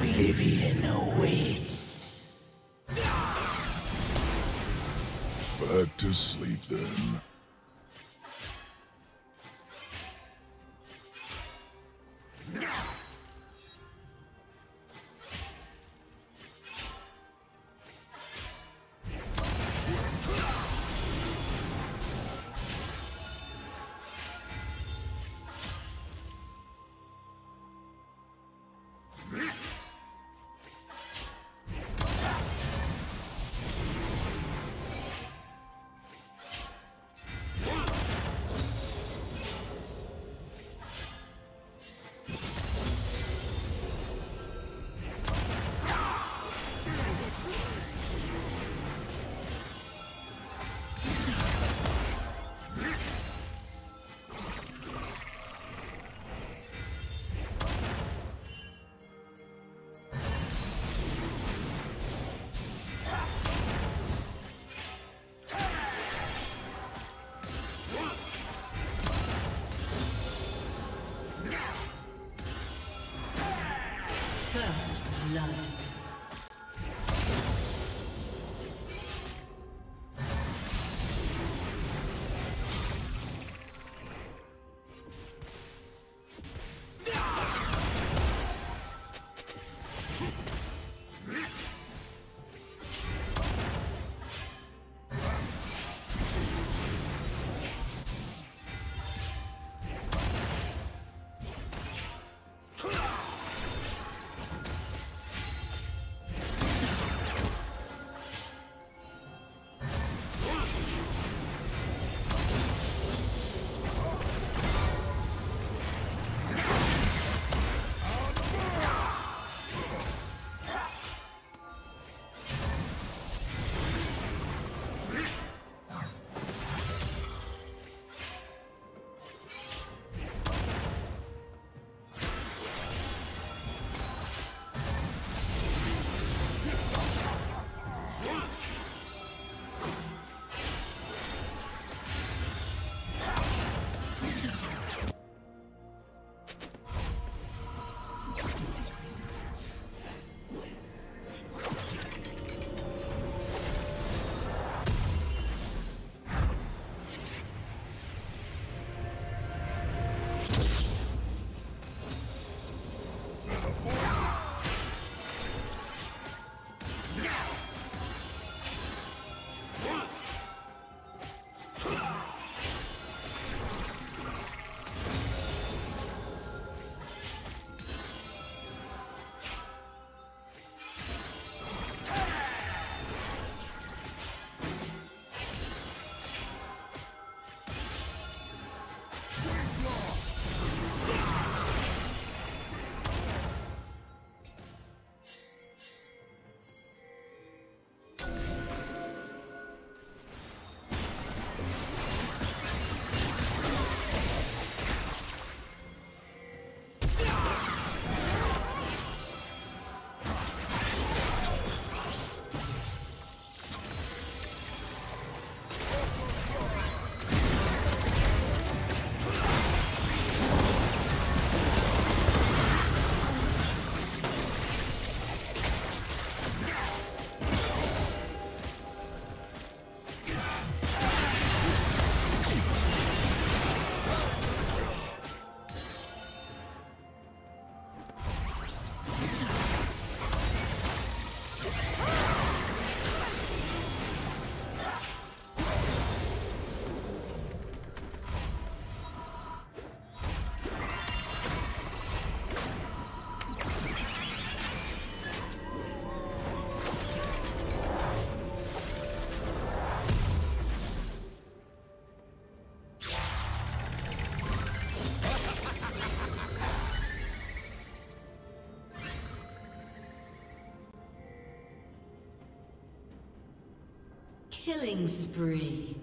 Oblivion awaits. Back to sleep then. Killing spree.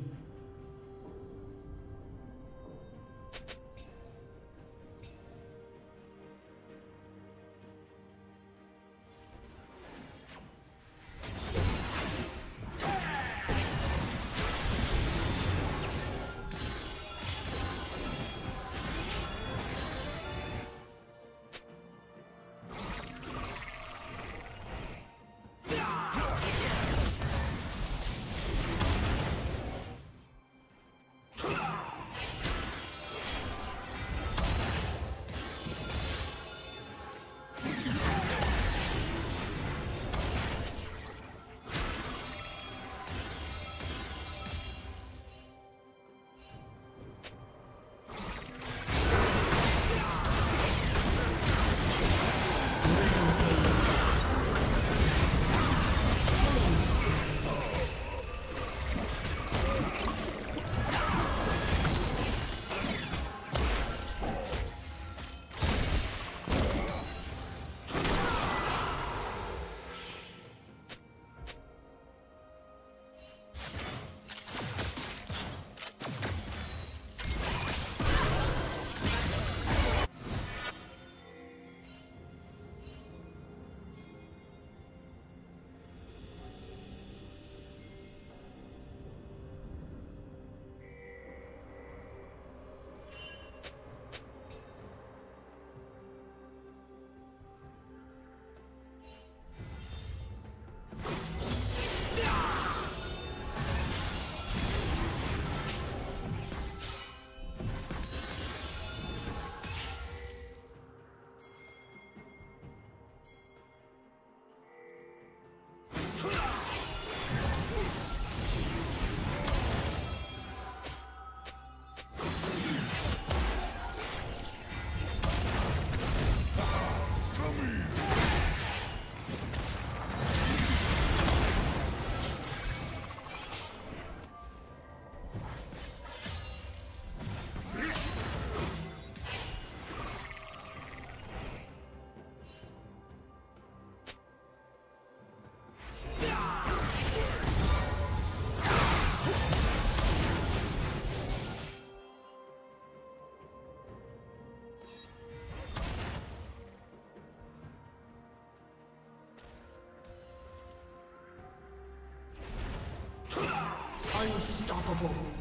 Unstoppable.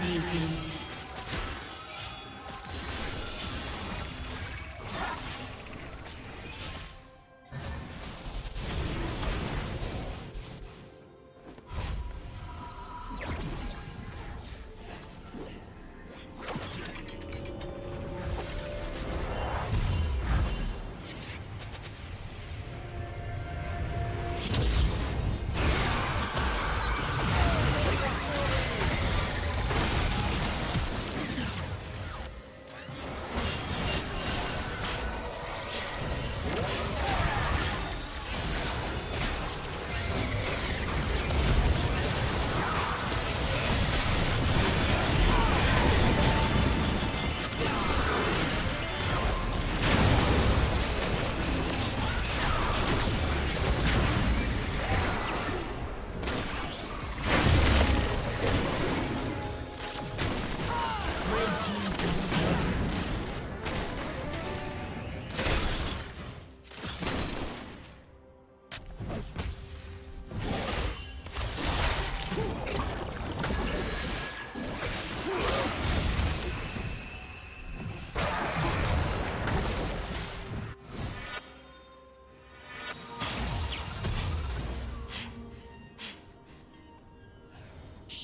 Dominating.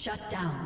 Shut down.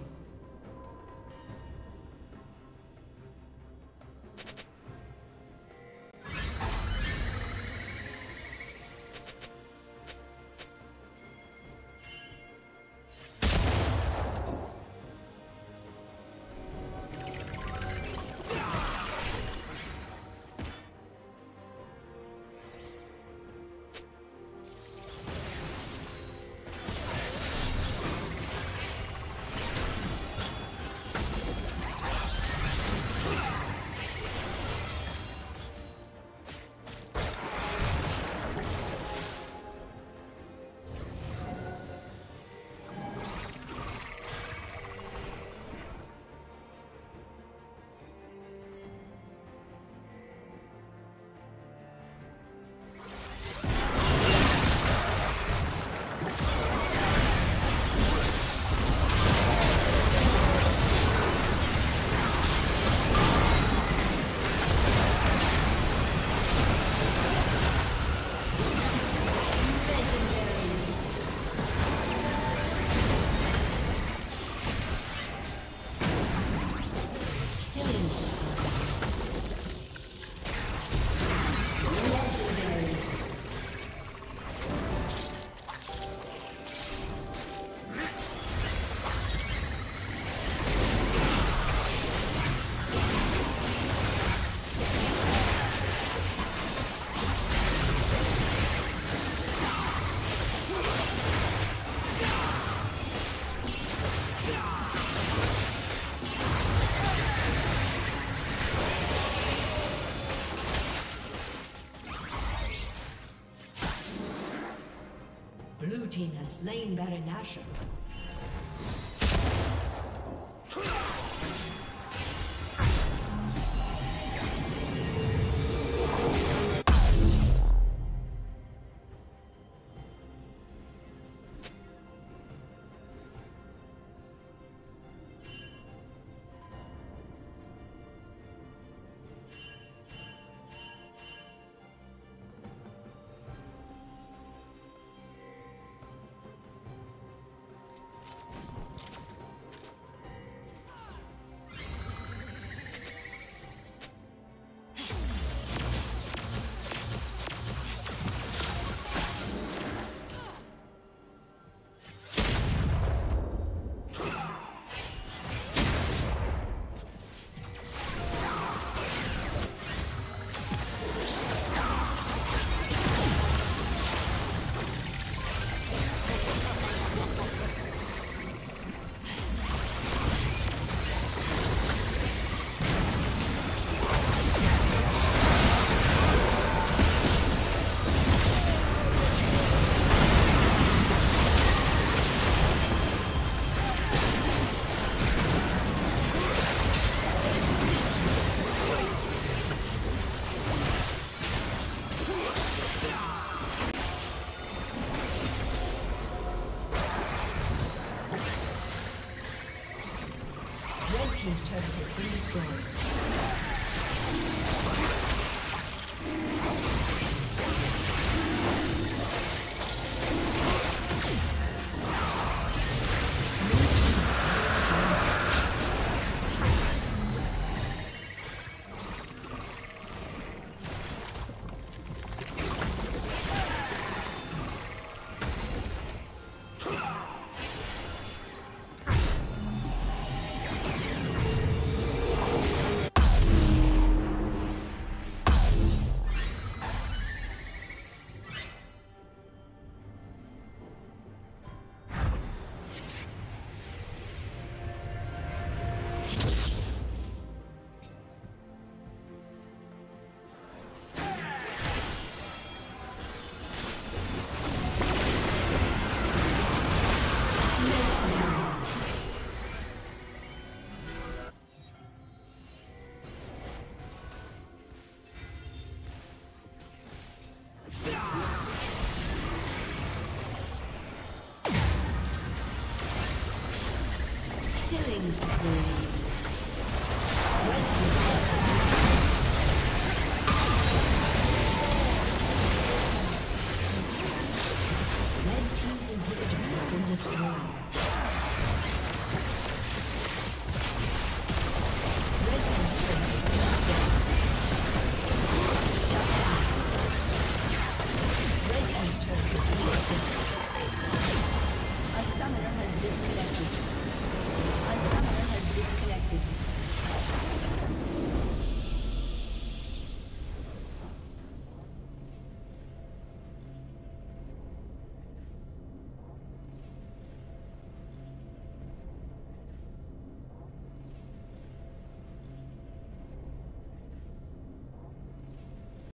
Slain Baron Nashor. Killing spree.